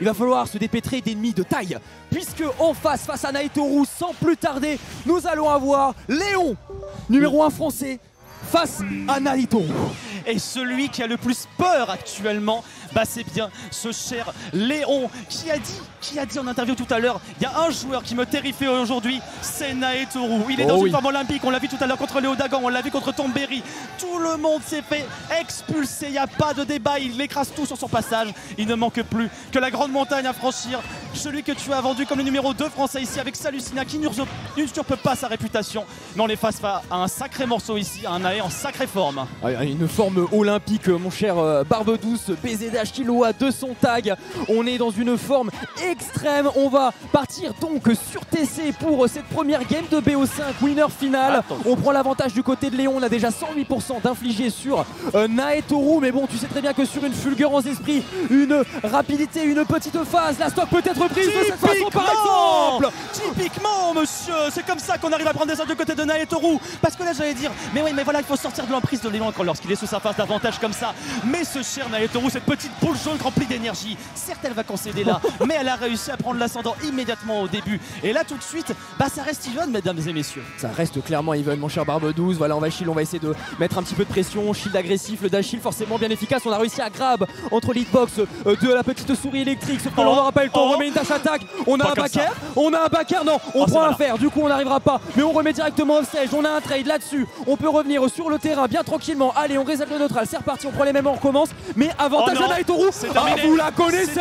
il va falloir se dépêtrer d'ennemis de taille. Puisque en face, face à Naitoru, sans plus tarder, nous allons avoir Léon, numéro 1 français, face à Naitoru. Et celui qui a le plus peur actuellement, bah c'est bien ce cher Léon qui a dit, qui a dit en interview tout à l'heure, il y a un joueur qui me terrifie aujourd'hui, c'est Naetoru. Il est Oh dans oui. une forme olympique, on l'a vu tout à l'heure contre Léo Dagan, on l'a vu contre Tomberi. Tout le monde s'est fait expulser, il n'y a pas de débat, il écrase tout sur son passage. Il ne manque plus que la grande montagne à franchir. Celui que tu as vendu comme le numéro 2 français ici avec Salucina qui n'usurpe pas sa réputation. Mais on les face à un sacré morceau ici, un Nae en sacrée forme. Ah, Une forme olympique, mon cher euh, Barbe Douce, BZH Kiloa de son tag. On est dans une forme extrême. On va partir donc sur TC pour cette première game de BO5, winner final. Attention. On prend l'avantage du côté de Léon. On a déjà 108% d'infligé sur euh, Naetoru. Mais bon, tu sais très bien que sur une fulgurance d'esprit, une rapidité, une petite phase, la stock peut être prise de cette façon par exemple. Typiquement, monsieur C'est comme ça qu'on arrive à prendre des ordres du côté de Naetoru Parce que là, j'allais dire, mais oui, mais voilà, il faut sortir de l'emprise de Léon lorsqu'il est sous sa phase d'avantage comme ça. Mais ce cher Naetoru, cette petite boule jaune remplie d'énergie, certes, elle va concéder là, mais elle a réussi à prendre l'ascendant immédiatement au début. Et là, tout de suite, bah, ça reste even, mesdames et messieurs. Ça reste clairement even, mon cher Barbe 12. Voilà, on va shield, on va essayer de mettre un petit peu de pression. Shield agressif, le dash shield forcément bien efficace. On a réussi à grab entre l'hitbox euh, de la petite souris électrique. Sauf que l'on Oh, pas le temps. oh. On remet une dash attack. On a Pas un backer. On a un backer. Non, on Oh, c'est prend un fer. Du coup, on n'arrivera pas. Mais on remet directement offstage. On a un trade là-dessus. On peut revenir sur le terrain bien tranquillement. Allez, on réserve le neutral. C'est reparti. On prend les mêmes, on recommence. Mais avantage Oh à Naitoru. c'est Ah, vous la connaissez.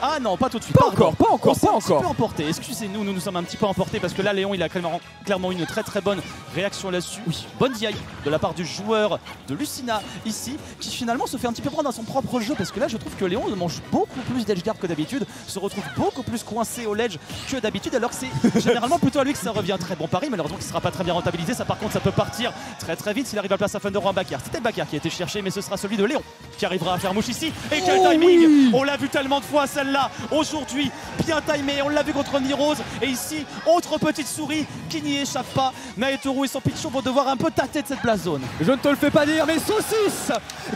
Ah non, pas tout de suite. Pas pardon. encore, pas encore, On pas un petit peu emporté. Excusez-nous, nous nous sommes un petit peu emportés parce que là, Léon, il a clairement, clairement une très très bonne réaction là-dessus. Oui, bonne DI de la part du joueur de Lucina ici, qui finalement se fait un petit peu prendre dans son propre jeu parce que là, je trouve que Léon mange beaucoup plus d'edge guard que d'habitude, se retrouve beaucoup plus coincé au ledge que d'habitude, alors que c'est généralement plutôt à lui que ça revient. Très bon pari, malheureusement, qui ne sera pas très bien rentabilisé. Ça, par contre, ça peut partir très très vite s'il arrive à placer un Thunder en backer. C'était le backer qui a été cherché, mais ce sera celui de Léon qui arrivera à faire mouche ici. Et quel Oh timing oui On l'a vu tellement de fois celle-là. Aujourd'hui, bien timé. On l'a vu contre Nirose. Et ici, autre petite souris qui n'y échappe pas. Naetoru et son Pichon vont devoir un peu tâter de cette place zone. Je ne te le fais pas dire, mais saucisse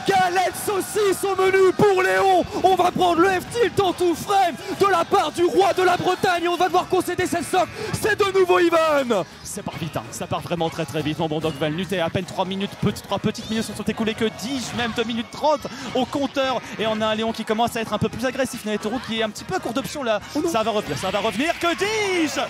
Galette saucisse au menu pour Léon On va prendre le F-tilt en tout frame de la part du roi de la Bretagne On va devoir concéder cette stock C'est de nouveau Even Ça part vite, hein. ça part vraiment très très vite. Mon bon Doc 20 minutes et à peine 3 minutes, petit- 3 petites minutes se sont écoulées que 10, même 2 minutes 30 au compteur. Et on a un Léon qui commence à être un peu plus agressif. Naetoru qui est un petit peu à court d'option là. ça va revenir, ça va revenir. Que dis-je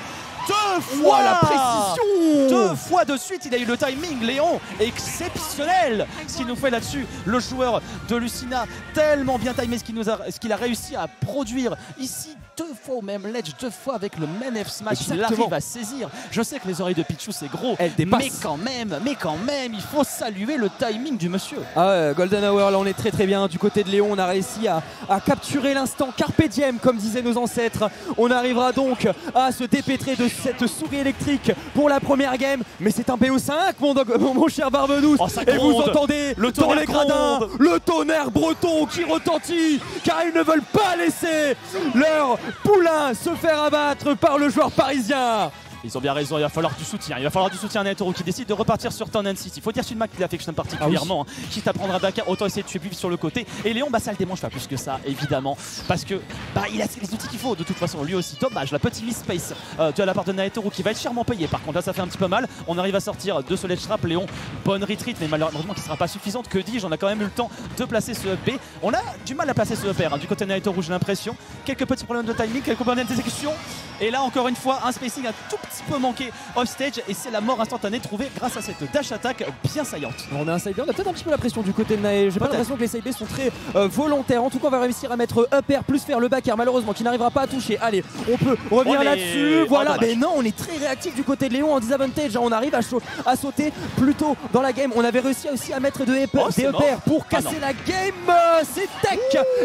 Deux fois Oh la précision Deux fois de suite, il a eu le timing, Léon, exceptionnel Ce qu'il nous fait là-dessus, le joueur de Lucina, tellement bien timé ce qu'il nous a, ce qu'il a réussi à produire ici deux fois au même ledge, deux fois avec le même F smash, il arrive à saisir. Je sais que les oreilles de Pichou c'est gros, Elle dépasse. mais quand même, mais quand même, il faut saluer le timing du monsieur. Ah ouais, Golden Hour, là on est très très bien. Du côté de Léon, on a réussi à, à capturer l'instant Carpe Diem, comme disaient nos ancêtres. On arrivera donc à se dépêtrer de cette souris électrique pour la première game. Mais c'est un BO5, mon, dog- mon, mon cher Barbe douce. Oh, Et vous entendez Le dans les gradins gronde. le tonnerre breton qui retentit, car ils ne veulent pas laisser leur poulain se faire abattre par le joueur parisien. Ils ont bien raison, il va falloir du soutien. Il va falloir du soutien à Netoro qui décide de repartir sur Turn and City. Il faut dire Shinma qui l'affectionne particulièrement. hein. Quitte à prendre un Dakar, autant essayer de tuer vite sur le côté. Et Léon, bah ça le démange pas plus que ça, évidemment. Parce que bah il a les outils qu'il faut de toute façon. Lui aussi, dommage. La petite miss space euh, de la part de Naetoru qui va être chèrement payé. Par contre, là ça fait un petit peu mal. On arrive à sortir de ce ledge trap. Léon, bonne retreat, mais malheureusement qui sera pas suffisante. Que dis-je? On a quand même eu le temps de placer ce EP. On a du mal à placer ce EP hein, du côté de Naetoru, j'ai l'impression. Quelques petits problèmes de timing, quelques problèmes d'exécution. Et là, encore une fois, un spacing un tout petit peu manqué offstage. Et c'est la mort instantanée trouvée grâce à cette dash attack bien saillante. On a un side B, on a peut-être un petit peu la pression du côté de Nae. J'ai pas l'impression que les side B sont très euh, volontaires. En tout cas, on va réussir à mettre up air plus faire le back air, malheureusement, qui n'arrivera pas à toucher. Allez, on peut revenir là-dessus. Voilà, mais non, on est très réactif du côté de Léon en disadvantage. On arrive à, à sauter plus tôt dans la game. On avait réussi aussi à mettre de Oh, des up air pour Ah, casser la game. Euh, C'est tech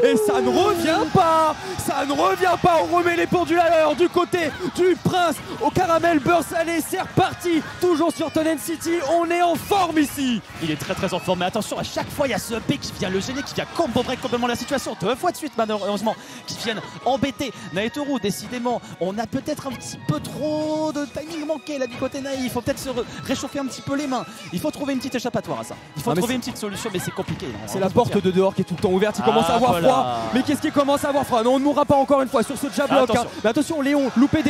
et ça ne revient pas. Ça ne revient pas. On remet les pendules à l'heure du côté du prince au caramel beurre salé. C'est reparti. Toujours sur Tonnen City. On est en forme ici. Il est très très en forme, mais attention, à chaque fois il y a ce EP qui vient le gêner, qui vient combo break complètement la situation, deux fois de suite malheureusement, qui viennent embêter Naetoru. Décidément, on a peut-être un petit peu trop de timing manqué là du côté Naï. Il faut peut-être se réchauffer un petit peu les mains. Il faut trouver une petite échappatoire à ça. Il faut Ah, trouver une petite solution, mais c'est compliqué. on C'est la porte de dehors qui est tout le temps ouverte, il Ah, commence à avoir voilà. froid. Mais qu'est-ce qui commence à avoir froid? Non, on ne mourra pas encore une fois sur ce jab block. hein. Mais attention, Léon, loupé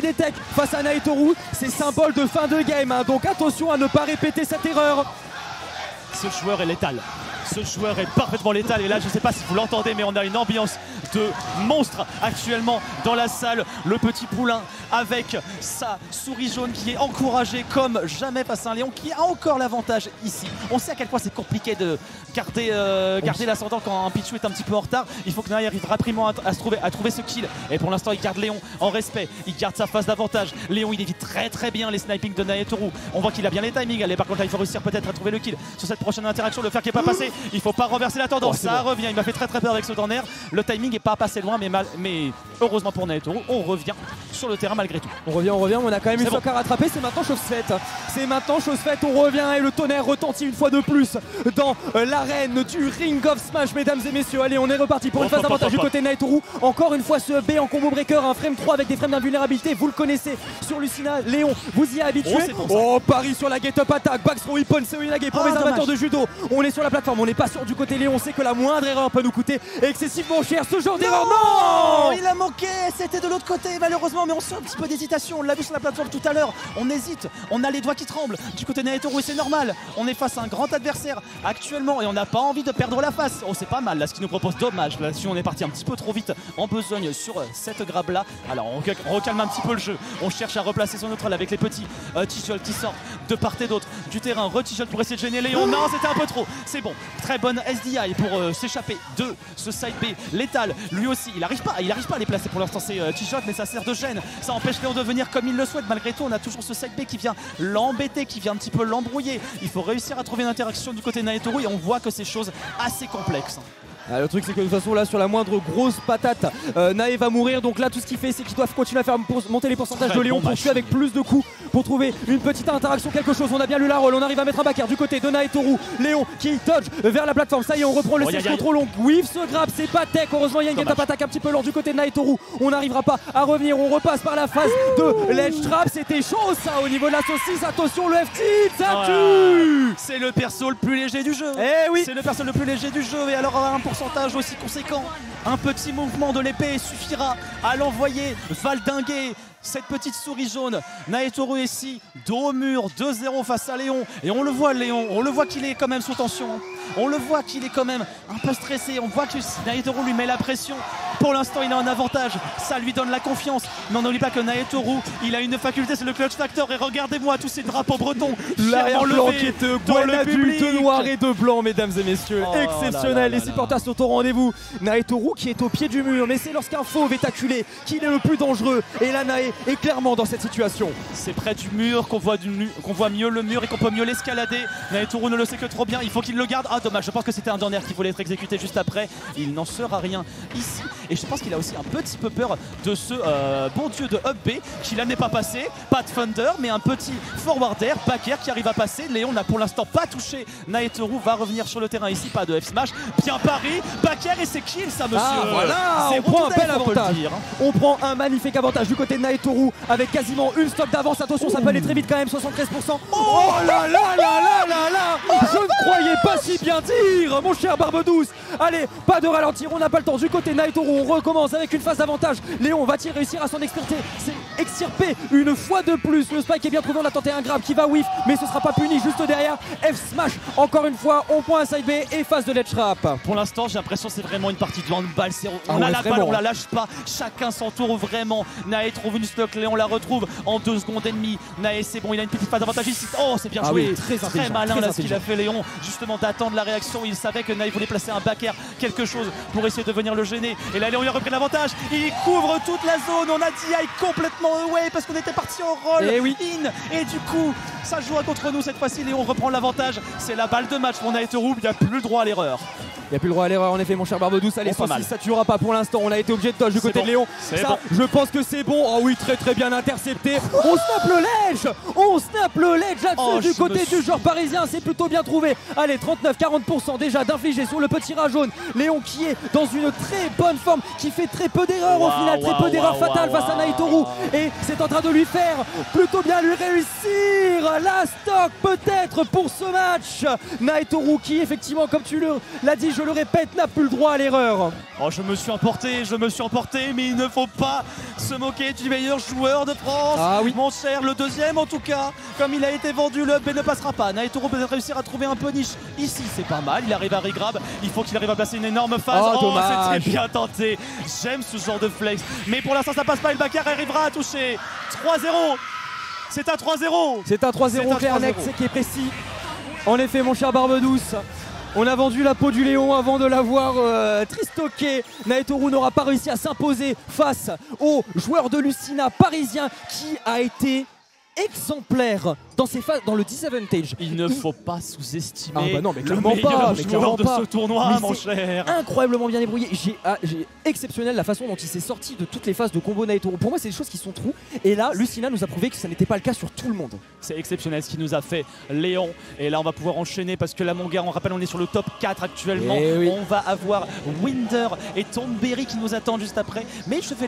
des techs face à Naitoru, c'est symbole de fin de game. hein. Donc attention à ne pas répéter cette erreur. Ce joueur est létal. Ce joueur est parfaitement létal. Et là, je ne sais pas si vous l'entendez, mais on a une ambiance de monstre actuellement dans la salle. Le petit poulain avec sa souris jaune qui est encouragé comme jamais face à un lion qui a encore l'avantage ici. On sait à quel point c'est compliqué de garder, euh, garder l'ascendant quand un Pichu est un petit peu en retard. Il faut que Naya arrive rapidement à, à se trouver, à trouver ce kill. Et pour l'instant, il garde Léon en respect. Il garde sa phase d'avantage. Léon, il évite très très bien les snipings de Naetoru. On voit qu'il a bien les timings. Allez, par contre, là, il faut réussir peut-être à trouver le kill sur cette prochaine interaction. Le fer qui n'est pas passé. Il faut pas renverser la tendance. Oh, Ça bon. revient. Il m'a fait très très peur avec ce dernier. Le timing est pas passé loin, mais, mal, mais heureusement pour Naetoru, on revient sur le terrain malgré tout. On revient, on revient, on a quand même une bon. à rattraper, c'est maintenant chose faite. C'est maintenant chose faite, on revient et le tonnerre retentit une fois de plus dans euh, l'arène du Ring of Smash, mesdames et messieurs. Allez, on est reparti pour une phase d'avantage du côté de Naitoru. Encore une fois ce B en combo breaker, un frame 3 avec des frames d'invulnérabilité, vous le connaissez sur Lucina. Léon, vous y êtes habitué. Oh. Oh, Paris sur la get up attack, backthrow weapon, c'est Oinage pour Ah, les amateurs de judo. On est sur la plateforme, on n'est pas sûr du côté Léon, on sait que la moindre erreur peut nous coûter excessivement cher. Ce genre d'erreur, non Il a manqué, c'était de l'autre côté malheureusement, mais on sent un petit peu d'hésitation. On l'a vu sur la plateforme tout à l'heure. On hésite, on a les doigts qui tremblent du côté de Naetoru et c'est normal. On est face à un grand adversaire actuellement et on n'a pas envie de perdre la face. Oh, c'est pas mal là ce qu'il nous propose. Dommage, là si on est parti un petit peu trop vite en besogne sur euh, cette grabe là. Alors on, reca- on recalme un petit peu le jeu. On cherche à replacer son neutral avec les petits euh, t-shirts qui sortent de part et d'autre du terrain. Re-t-shirt pour essayer de gêner Léon. Non, c'était un peu trop. C'est bon. Très bonne SDI pour euh, s'échapper de ce side B létal. Lui aussi, il arrive pas, il arrive pas à les placer pour l'instant ces euh, t-shirts, mais ça sert de gêne. Ça empêche Léon de venir comme il le souhaite. Malgré tout, on a toujours ce side B qui vient l'embêter, qui vient un petit peu l'embrouiller. Il faut réussir à trouver une interaction du côté de Naetoru et on voit que c'est chose assez complexe. Ah, le truc c'est que de toute façon là sur la moindre grosse patate euh, Nae va mourir. Donc là tout ce qu'il fait c'est qu'il doit continuer à faire pour- monter les pourcentages Très de Léon bon pour tuer avec plus de coups pour trouver une petite interaction quelque chose. On a bien lu la roll on arrive à mettre un backer du côté de Naetoru Léon qui dodge vers la plateforme. Ça y est on reprend le aïe, siège contrôle. On whiff ce grab. C'est pas tech. Heureusement il y a une up attaque un petit peu lent du côté de Naetoru on n'arrivera pas à revenir. On repasse par la phase de ledge trap. C'était chaud ça au niveau de la saucisse. Attention le FT ça tue. C'est le perso le plus léger du jeu. Eh oui. C'est le perso le plus léger du jeu. Et alors un pourcentage aussi conséquent, un petit mouvement de l'épée suffira à l'envoyer valdinguer cette petite souris jaune. Naetoru ici, dos au mur, 2-0 face à Léon. Et on le voit Léon, on le voit qu'il est quand même sous tension. hein. On le voit qu'il est quand même un peu stressé. On voit que Naetoru lui met la pression. Pour l'instant, il a un avantage. Ça lui donne la confiance. Mais on n'oublie pas que Naetoru, il a une faculté, c'est le clutch factor. Et regardez-moi tous ces drapeaux bretons. L'arrière-plan qui est de le noir et de blanc, mesdames et messieurs. Oh là Exceptionnel. là Les là supporters sont au rendez-vous. Naetoru qui est au pied du mur, mais c'est lorsqu'un faux est acculé qu'il est le plus dangereux. Et là, Nae est clairement dans cette situation. C'est près du mur qu'on voit, qu'on voit mieux le mur et qu'on peut mieux l'escalader. Naetoru ne le sait que trop bien. Il faut qu'il le garde. Ah, dommage. Je pense que c'était un dernier qui voulait être exécuté juste après. Il n'en sera rien ici. Et je pense qu'il a aussi un petit peu peur de ce euh, bon dieu de Up B qui là n'est pas passé. Pas de Thunder, mais un petit forward air, back air qui arrive à passer. Léon n'a pour l'instant pas touché. Naetoru va revenir sur le terrain ici. Pas de F smash. Bien pari. Back air et c'est kill ça, monsieur. Ah, voilà, C'est on prend un bel avantage. hein. On prend un magnifique avantage du côté de Naetoru avec quasiment une stock d'avance. Attention, ça peut aller très vite quand même, 73%. Oh là là là là là là Je ne croyais pas si bien dire, mon cher Barbe Douce. Allez, pas de ralentir, on n'a pas le temps. Du côté de Naetoru, on recommence avec une phase d'avantage. Léon va-t-il réussir à s'en extirper C'est extirper une fois de plus. Le spike est bien trouvé, on a tenté un grab qui va whiff, mais ce sera pas puni juste derrière. F smash, encore une fois, on prend un side B et phase de ledge trap. Pour l'instant, j'ai l'impression que c'est vraiment une partie de handball. C'est- On Ah a ouais, la balle, on la lâche pas. Chacun s'entoure vraiment. Nae trouve une stock, Léon la retrouve en deux secondes et demie. Nae, c'est bon, il a une petite phase d'avantage ici. Oh, c'est bien Ah joué. oui, très malin très là ce qu'il a fait, Léon. Justement, d'attendre la réaction. Il savait que Nae voulait placer un back air, quelque chose pour essayer de venir le gêner. Et là, Léon, il a repris l'avantage. Il couvre toute la zone. On a DI complètement away parce qu'on était parti en roll Eh oui. in. Et du coup, ça joue contre nous cette fois-ci. Léon reprend l'avantage. C'est la balle de match pour Nae Tourou. Il n'y a plus le droit à l'erreur. Il n'y a plus le droit à l'erreur en effet mon cher Barbedouce. Allez, saucisse, ça tuera pas pour l'instant. On a été obligé de dodge du côté bon. de Léon. Ça, bon. je pense que c'est bon. Oh oui, très très bien intercepté. On snap le ledge On snap le ledge là-dessus Oh, du côté me du joueur parisien. C'est plutôt bien trouvé. Allez, 39-40% déjà d'infliger sur le petit rat jaune. Léon qui est dans une très bonne forme, qui fait très peu d'erreurs au final, très peu d'erreurs fatales face à. Naitoru. Et c'est en train de lui faire plutôt bien lui réussir. La stock peut-être pour ce match. Naitoru qui effectivement comme tu l'as dit, je le répète, n'a plus le droit à l'erreur. Oh je me suis emporté, je me suis emporté, mais il ne faut pas se moquer du meilleur joueur de France. Ah oui. Mon cher, le deuxième en tout cas, comme il a été vendu, le B ne passera pas. Naitoru peut réussir à trouver un peu niche. Ici c'est pas mal, il arrive à regrab, il faut qu'il arrive à placer une énorme phase. Oh, Oh, c'était bien tenté. J'aime ce genre de flex. Mais pour l'instant ça passe pas, El Bakar arrivera à toucher. 3-0. C'est à 3-0. C'est un C'est 3-0 un clair 3-0. net, c'est qui est précis. En effet, mon cher Barbe Douce, on a vendu la peau du lion avant de l'avoir euh, tristoqué. Naetoru n'aura pas réussi à s'imposer face au joueur de Lucina parisien qui a été exemplaire dans, ses phases, dans le disadvantage. Il ne faut pas sous-estimer Ah bah non, mais le clairement pas, mais joueur clairement de pas. ce tournoi, Mais mon c'est cher. incroyablement bien débrouillé. J'ai ah, j'ai exceptionnel la façon dont il s'est sorti de toutes les phases de combo Naetoru. Pour moi, c'est des choses qui sont trous. Et là, Lucina nous a prouvé que ça n'était pas le cas sur tout le monde. C'est exceptionnel ce qui nous a fait Léon. Et là, on va pouvoir enchaîner parce que la Monga, on rappelle, on est sur le top 4 actuellement. Eh oui. On va avoir Winder et Tomberry qui nous attendent juste après. Mais je te fais